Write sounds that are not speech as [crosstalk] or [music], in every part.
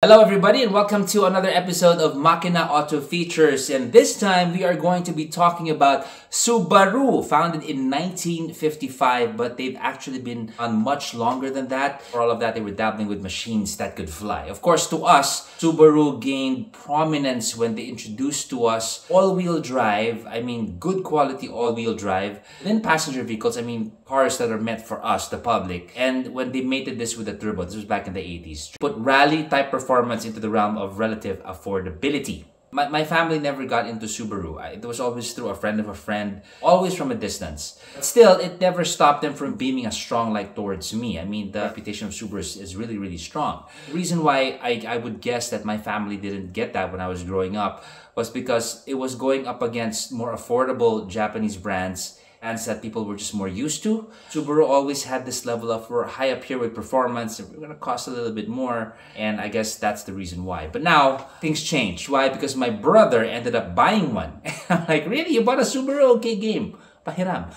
Hello everybody and welcome to another episode of Makina Auto Features and this time we are going to be talking about Subaru founded in 1955 but they've actually been on much longer than that. For all of that they were dabbling with machines that could fly. Of course to us Subaru gained prominence when they introduced to us all-wheel drive, I mean good quality all-wheel drive. Then passenger vehicles, I mean cars that are meant for us, the public. And when they mated this with a turbo, this was back in the 80s. Put rally type performance performance into the realm of relative affordability. My, my family never got into Subaru. It was always through a friend of a friend, always from a distance. Still, it never stopped them from beaming a strong light towards me. I mean, the reputation of Subaru is, is really, really strong. The reason why I, I would guess that my family didn't get that when I was growing up was because it was going up against more affordable Japanese brands that people were just more used to. Subaru always had this level of we're high up here with performance and we're gonna cost a little bit more. And I guess that's the reason why. But now things changed. Why? Because my brother ended up buying one. [laughs] I'm like, really? You bought a Subaru? Okay, game. Pahiram.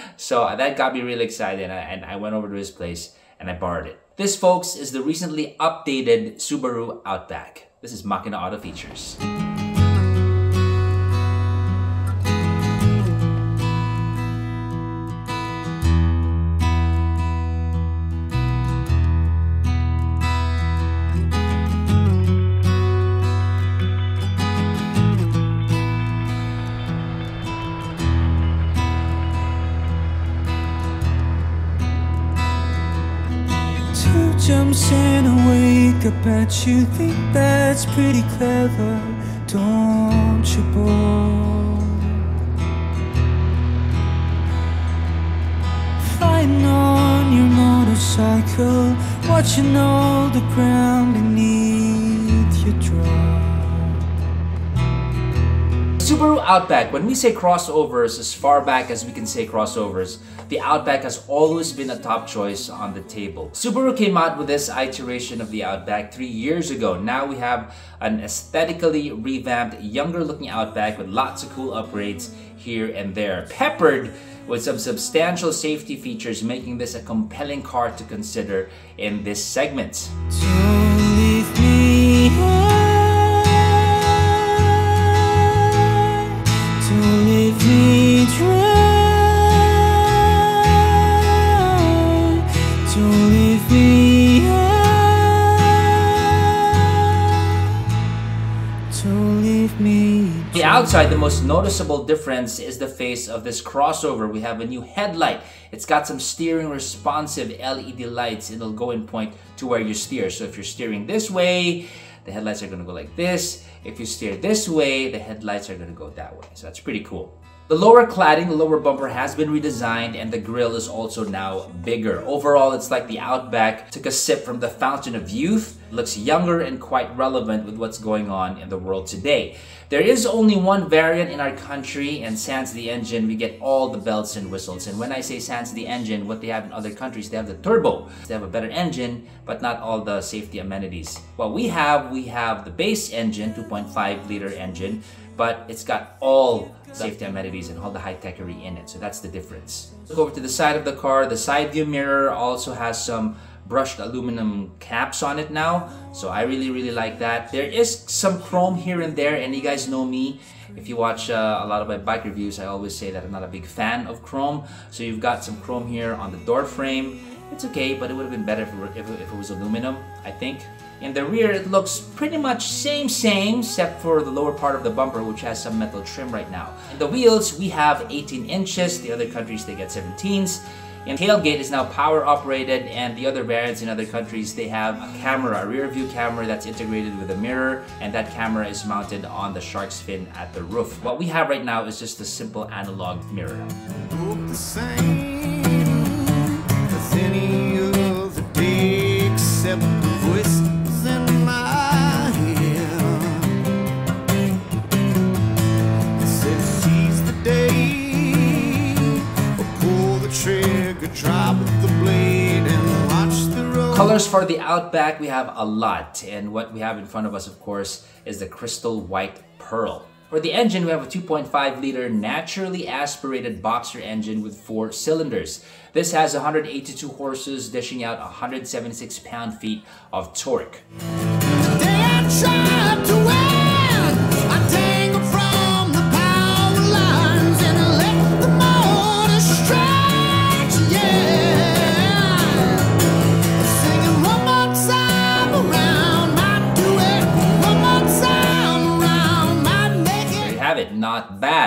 [laughs] so uh, that got me really excited and I, and I went over to his place and I borrowed it. This, folks, is the recently updated Subaru Outback. This is Makina Auto Features. Bet you think that's pretty clever, don't you, boy? Flying on your motorcycle, watching all the ground beneath Subaru Outback, when we say crossovers, as far back as we can say crossovers, the Outback has always been a top choice on the table. Subaru came out with this iteration of the Outback three years ago. Now we have an aesthetically revamped, younger looking Outback with lots of cool upgrades here and there, peppered with some substantial safety features making this a compelling car to consider in this segment. Outside, the most noticeable difference is the face of this crossover. We have a new headlight. It's got some steering responsive LED lights. It'll go and point to where you steer. So if you're steering this way, the headlights are gonna go like this. If you steer this way, the headlights are gonna go that way. So that's pretty cool. The lower cladding, the lower bumper has been redesigned and the grille is also now bigger. Overall, it's like the Outback took a sip from the fountain of youth, looks younger and quite relevant with what's going on in the world today. There is only one variant in our country and sans the engine, we get all the bells and whistles. And when I say sans the engine, what they have in other countries, they have the turbo. They have a better engine, but not all the safety amenities. What we have, we have the base engine, 2.5 liter engine, but it's got all safety amenities and all the high-techery in it. So that's the difference. Look over to the side of the car. The side view mirror also has some brushed aluminum caps on it now. So I really, really like that. There is some chrome here and there and you guys know me. If you watch uh, a lot of my bike reviews, I always say that I'm not a big fan of chrome. So you've got some chrome here on the door frame. It's okay, but it would have been better if it, were, if, if it was aluminum, I think. In the rear, it looks pretty much same same, except for the lower part of the bumper, which has some metal trim right now. In the wheels, we have 18 inches. The other countries, they get 17s. And tailgate is now power operated and the other variants in other countries they have a camera, a rear view camera that's integrated with a mirror and that camera is mounted on the shark's fin at the roof. What we have right now is just a simple analog mirror. Colors for the Outback, we have a lot. And what we have in front of us, of course, is the crystal white pearl. For the engine, we have a 2.5 liter naturally aspirated boxer engine with four cylinders. This has 182 horses, dishing out 176 pound-feet of torque.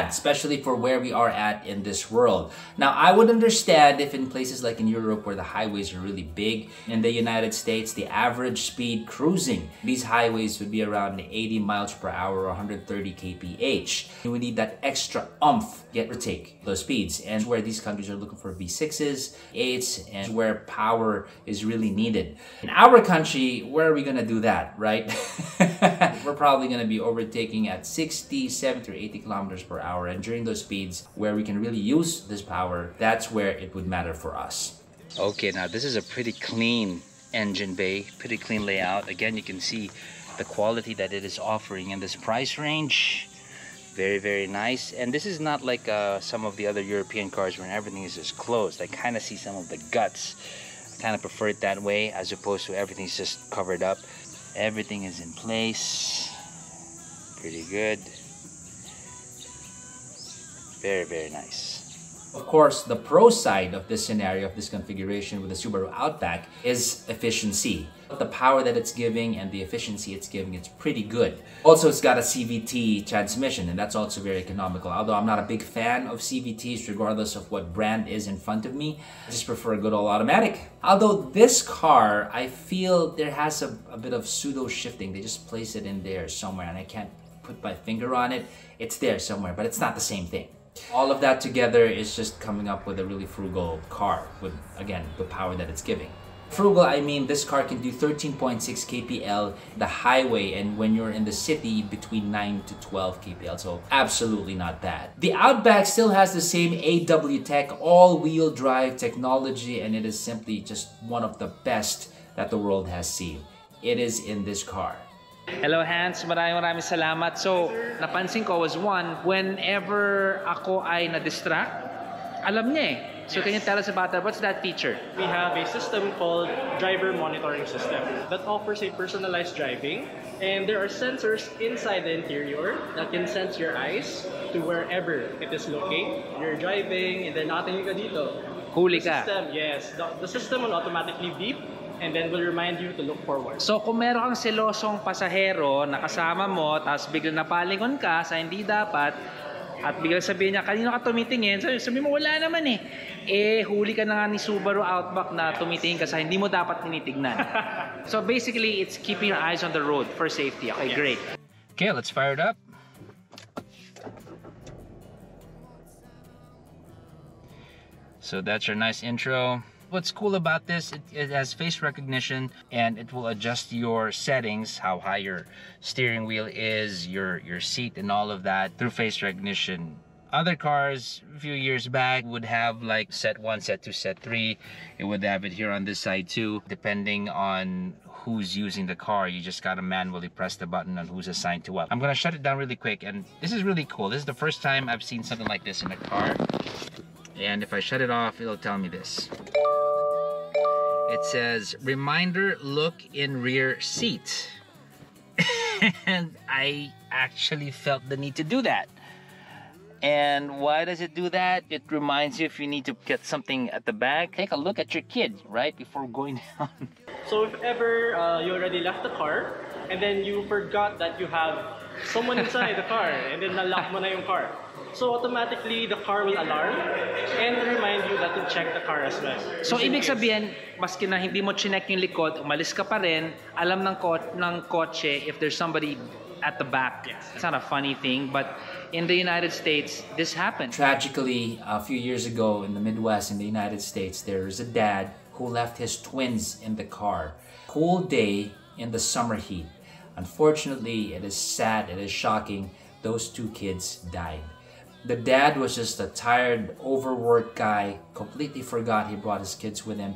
Bad, especially for where we are at in this world. Now, I would understand if in places like in Europe where the highways are really big, in the United States, the average speed cruising, these highways would be around 80 miles per hour or 130 kph. Would need that extra umph, get or take those speeds. And where these countries are looking for V6s, 8s, and where power is really needed. In our country, where are we gonna do that, right? [laughs] We're probably gonna be overtaking at 60, 70, or 80 kilometers per hour. And during those speeds where we can really use this power, that's where it would matter for us. Okay, now this is a pretty clean engine bay, pretty clean layout. Again, you can see the quality that it is offering in this price range. Very, very nice. And this is not like uh, some of the other European cars where everything is just closed. I kind of see some of the guts. I kind of prefer it that way as opposed to everything's just covered up. Everything is in place. Pretty good. Very, very nice. Of course, the pro side of this scenario, of this configuration with the Subaru Outback is efficiency. The power that it's giving and the efficiency it's giving, it's pretty good. Also, it's got a CVT transmission and that's also very economical. Although I'm not a big fan of CVTs regardless of what brand is in front of me. I just prefer a good old automatic. Although this car, I feel there has a, a bit of pseudo shifting. They just place it in there somewhere and I can't put my finger on it. It's there somewhere, but it's not the same thing. All of that together is just coming up with a really frugal car with, again, the power that it's giving. Frugal, I mean this car can do 13.6 kpl the highway and when you're in the city between 9 to 12 kpl, so absolutely not bad. The Outback still has the same AW Tech all-wheel drive technology and it is simply just one of the best that the world has seen. It is in this car. Hello Hans, maraming maraming salamat. So, napansin ko was one, whenever ako ay na-distract, alam niya eh. So can you tell us about that? What's that feature? We have a system called driver monitoring system that offers a personalized driving and there are sensors inside the interior that can sense your eyes to wherever it is looking. You're driving and then natingin ka dito. Huli The ka. system, yes. The, the system will automatically beep and then will remind you to look forward. So kung meron kang selosong pasahero na kasama mo, tapos biglang napalingon ka sa hindi dapat, at biglang sabihin niya, kanino ka tumitingin? Sabi, sabi mo, wala naman eh. Eh, huli ka na nga ni Subaru Outback na tumitingin ka sa hindi mo dapat tinitignan. [laughs] so basically, it's keeping your eyes on the road for safety. Okay, Yes. great. Okay, let's fire it up. So that's your nice intro. What's cool about this, it, it has face recognition and it will adjust your settings, how high your steering wheel is, your, your seat and all of that through face recognition. Other cars a few years back would have like set one, set two, set three. It would have it here on this side too. Depending on who's using the car, you just gotta manually press the button on who's assigned to what. I'm gonna shut it down really quick and this is really cool. This is the first time I've seen something like this in a car. And if I shut it off, it'll tell me this. It says, reminder, look in rear seat. [laughs] and I actually felt the need to do that. And why does it do that? It reminds you if you need to get something at the back, take a look at your kid, right? Before going [laughs] down. So if ever uh, you already left the car and then you forgot that you have someone inside the car and then nalock mo na yung car. So automatically the car will alarm and remind you that to check the car as well. So Just in ibig case. sabihin, maski na hindi mo chinek yung likod, umalis ka pa rin, alam ng, ko- ng kotse if there's somebody at the back. Yes. It's not a funny thing, but in the United States, this happened. Tragically, a few years ago in the Midwest in the United States, there is a dad who left his twins in the car. Cool day in the summer heat. Unfortunately, it is sad, it is shocking, those two kids died. The dad was just a tired, overworked guy, completely forgot he brought his kids with him.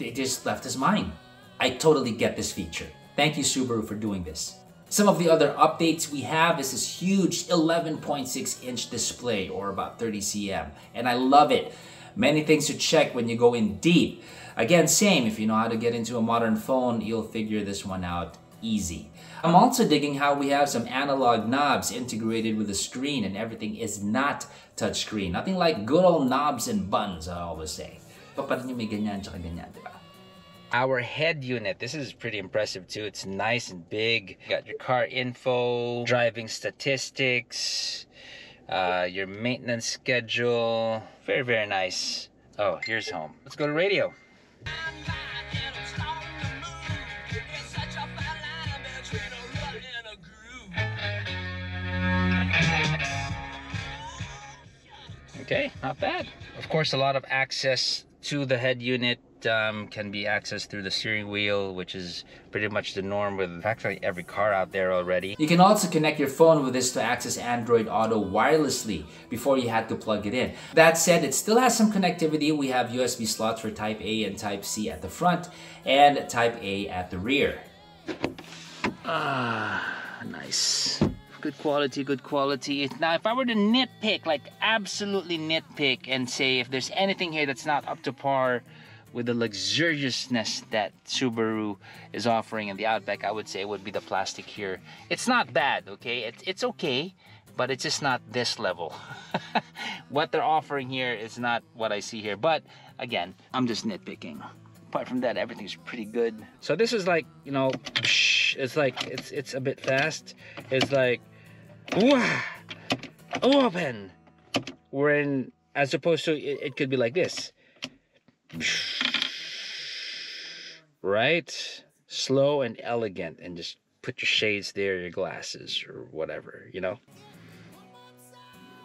It just left his mind. I totally get this feature. Thank you, Subaru, for doing this. Some of the other updates we have is this huge 11.6 inch display or about 30 cm and I love it. Many things to check when you go in deep. Again, same, if you know how to get into a modern phone, you'll figure this one out easy. I'm also digging how we have some analog knobs integrated with the screen and everything is not touchscreen. Nothing like good old knobs and buttons, I always say. Our head unit, this is pretty impressive too. It's nice and big. You got your car info, driving statistics, uh, your maintenance schedule. Very, very nice. Oh, here's home. Let's go to radio. Okay, not bad. Of course, a lot of access to the head unit um, can be accessed through the steering wheel, which is pretty much the norm with practically every car out there already. You can also connect your phone with this to access Android Auto wirelessly before you had to plug it in. That said, it still has some connectivity. We have USB slots for Type A and Type C at the front and Type A at the rear. Ah, nice. Good quality, good quality. Now, if I were to nitpick, like absolutely nitpick and say if there's anything here that's not up to par with the luxuriousness that Subaru is offering in the Outback, I would say it would be the plastic here. It's not bad, okay? It's, it's okay, but it's just not this level. [laughs] what they're offering here is not what I see here. But again, I'm just nitpicking. Apart from that, everything's pretty good. So this is like, you know, it's like, it's, it's a bit fast. It's like, Wah! Open! Wherein, as opposed to, it, it could be like this. Right? Slow and elegant, and just put your shades there, your glasses, or whatever, you know?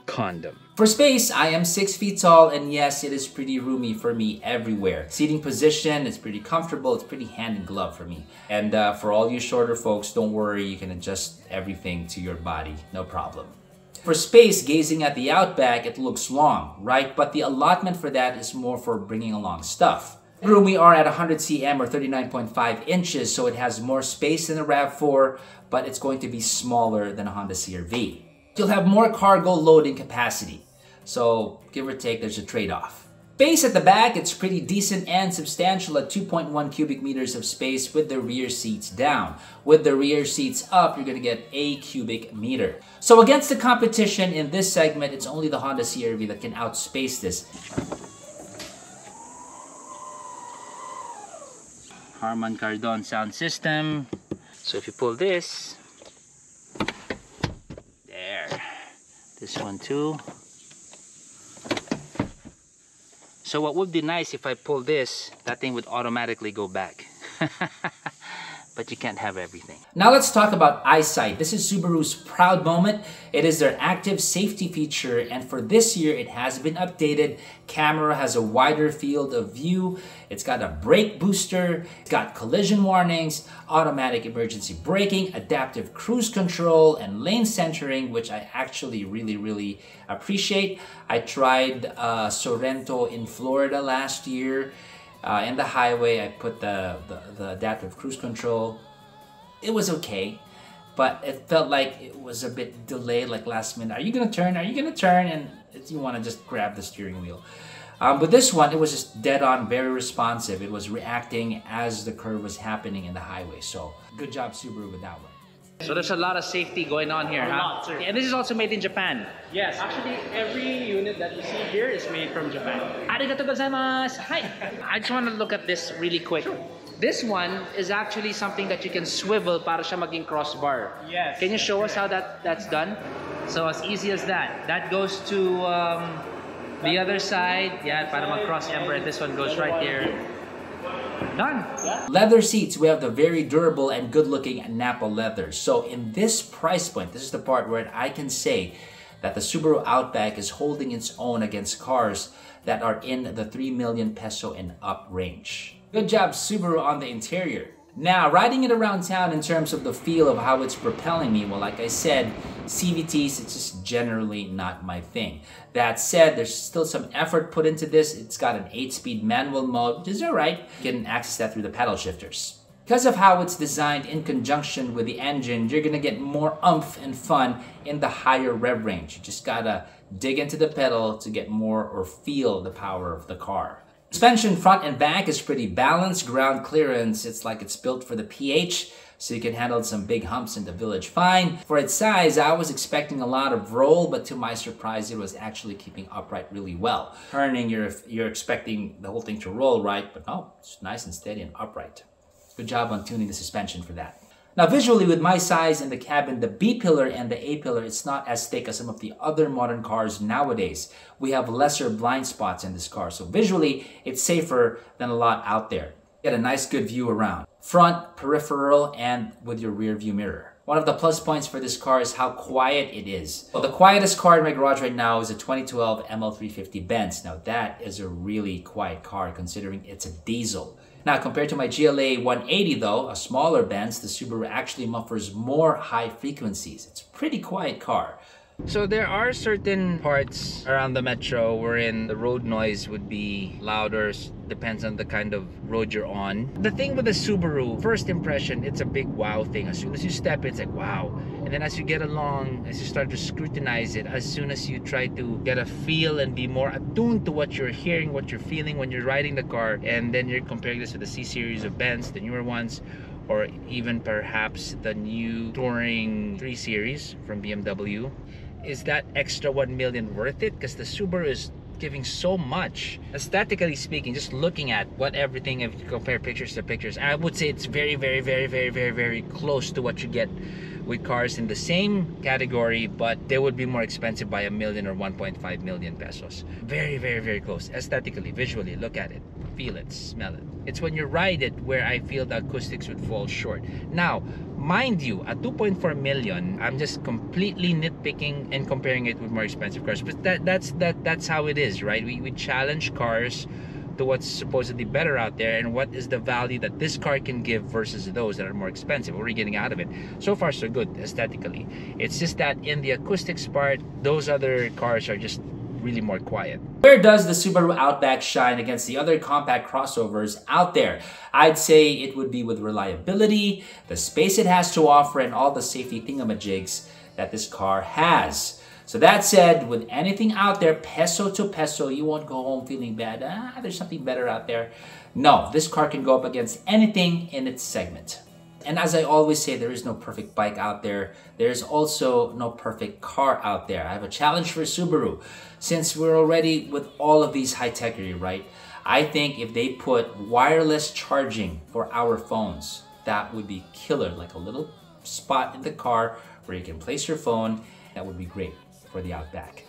Condom. For space, I am 6 feet tall and yes, it is pretty roomy for me everywhere. Seating position, it's pretty comfortable, it's pretty hand in glove for me. And uh, for all you shorter folks, don't worry, you can adjust everything to your body, no problem. For space, gazing at the Outback, it looks long, right? But the allotment for that is more for bringing along stuff. Room we are at 100 cm or 39.5 inches, so it has more space than the RAV4, but it's going to be smaller than a Honda CR-V you'll have more cargo loading capacity. So give or take, there's a trade-off. Space at the back, it's pretty decent and substantial at 2.1 cubic meters of space with the rear seats down. With the rear seats up, you're gonna get a cubic meter. So against the competition in this segment, it's only the Honda CR-V that can outspace this. Harman Kardon sound system. So if you pull this, this one too. So what would be nice if I pull this that thing would automatically go back [laughs] but you can't have everything. Now let's talk about EyeSight. This is Subaru's proud moment. It is their active safety feature and for this year it has been updated. Camera has a wider field of view. It's got a brake booster, it's got collision warnings, automatic emergency braking, adaptive cruise control, and lane centering, which I actually really, really appreciate. I tried uh, Sorento in Florida last year uh, in the highway, I put the, the, the adaptive cruise control. It was okay, but it felt like it was a bit delayed, like last minute. Are you gonna turn? Are you gonna turn? And you want to just grab the steering wheel. Um, but this one, it was just dead on, very responsive. It was reacting as the curve was happening in the highway. So good job, Subaru, with that one. So there's a lot of safety going on here, a huh? Lot. And this is also made in Japan. Yes, actually every unit that you see here is made from Japan. Arigato gozaimasu. Hi. I just want to look at this really quick. Sure. This one is actually something that you can swivel para siya maging crossbar. Yes. Can you show us how that that's done? So as easy as that. That goes to um, the other side. Yeah, para mag-cross ember. This one goes right there. Done. Leather seats, we have the very durable and good looking Nappa leather. So in this price point, this is the part where I can say that the Subaru Outback is holding its own against cars that are in the 3 million peso and up range. Good job Subaru on the interior. Now, riding it around town in terms of the feel of how it's propelling me, well, like I said, CVTs, it's just generally not my thing. That said, there's still some effort put into this. It's got an 8-speed manual mode, which is alright. You can access that through the paddle shifters. Because of how it's designed in conjunction with the engine, you're gonna get more umph and fun in the higher rev range. You just gotta dig into the pedal to get more or feel the power of the car. Suspension front and back is pretty balanced. Ground clearance, it's like it's built for the PH, so you can handle some big humps in the village fine. For its size, I was expecting a lot of roll, but to my surprise, it was actually keeping upright really well. Turning, you're, you're expecting the whole thing to roll, right? But no, it's nice and steady and upright. Good job on tuning the suspension for that. Now visually with my size in the cabin, the B pillar and the A pillar, it's not as thick as some of the other modern cars nowadays. We have lesser blind spots in this car. So visually, it's safer than a lot out there. Get a nice good view around. Front, peripheral, and with your rear view mirror. One of the plus points for this car is how quiet it is. Well, the quietest car in my garage right now is a 2012 ML350 Benz. Now that is a really quiet car considering it's a diesel. Now, compared to my GLA 180 though, a smaller Benz, the Subaru actually muffers more high frequencies. It's a pretty quiet car. So there are certain parts around the metro wherein the road noise would be louder, depends on the kind of road you're on. The thing with the Subaru, first impression, it's a big wow thing. As soon as you step in, it's like wow. And then as you get along, as you start to scrutinize it, as soon as you try to get a feel and be more attuned to what you're hearing, what you're feeling when you're riding the car, and then you're comparing this to the C-Series of Benz, the newer ones, or even perhaps the new Touring 3 Series from BMW is that extra 1 million worth it? Because the Subaru is giving so much. Aesthetically speaking, just looking at what everything, if you compare pictures to pictures, I would say it's very, very, very, very, very, very close to what you get with cars in the same category, but they would be more expensive by a million or 1.5 million pesos. Very, very, very close. Aesthetically, visually, look at it, feel it, smell it. It's when you ride it where I feel the acoustics would fall short. Now, mind you, at 2.4 million, I'm just completely nitpicking and comparing it with more expensive cars. But that that's that that's how it is, right? We we challenge cars to what's supposedly better out there and what is the value that this car can give versus those that are more expensive. What are you getting out of it? So far, so good aesthetically. It's just that in the acoustics part, those other cars are just really more quiet. Where does the Subaru Outback shine against the other compact crossovers out there? I'd say it would be with reliability, the space it has to offer, and all the safety thingamajigs that this car has. So that said, with anything out there, peso to peso, you won't go home feeling bad. Ah, there's something better out there. No, this car can go up against anything in its segment. And as I always say, there is no perfect bike out there. There's also no perfect car out there. I have a challenge for Subaru. Since we're already with all of these high techery, right? I think if they put wireless charging for our phones, that would be killer. Like a little spot in the car where you can place your phone. That would be great for the Outback.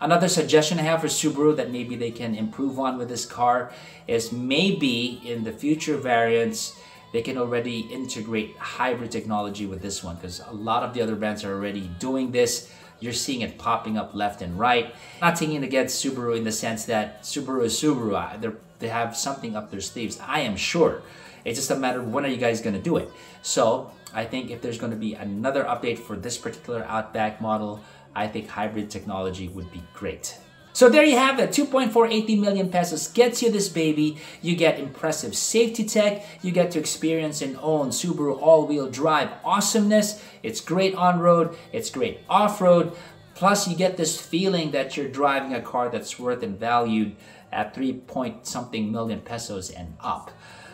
Another suggestion I have for Subaru that maybe they can improve on with this car is maybe in the future variants, they can already integrate hybrid technology with this one because a lot of the other brands are already doing this. You're seeing it popping up left and right. Not taking it against Subaru in the sense that Subaru is Subaru. They're, they have something up their sleeves. I am sure. It's just a matter of when are you guys going to do it. So I think if there's going to be another update for this particular Outback model, I think hybrid technology would be great. So there you have it, 2.480 million pesos gets you this baby. You get impressive safety tech, you get to experience and own Subaru all-wheel drive awesomeness. It's great on-road, it's great off-road, plus you get this feeling that you're driving a car that's worth and valued at 3 point something million pesos and up.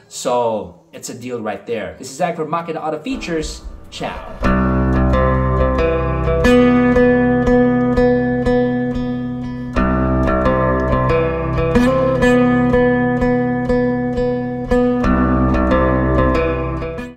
So it's a deal right there. This is Zach from Makina Auto Features. Ciao.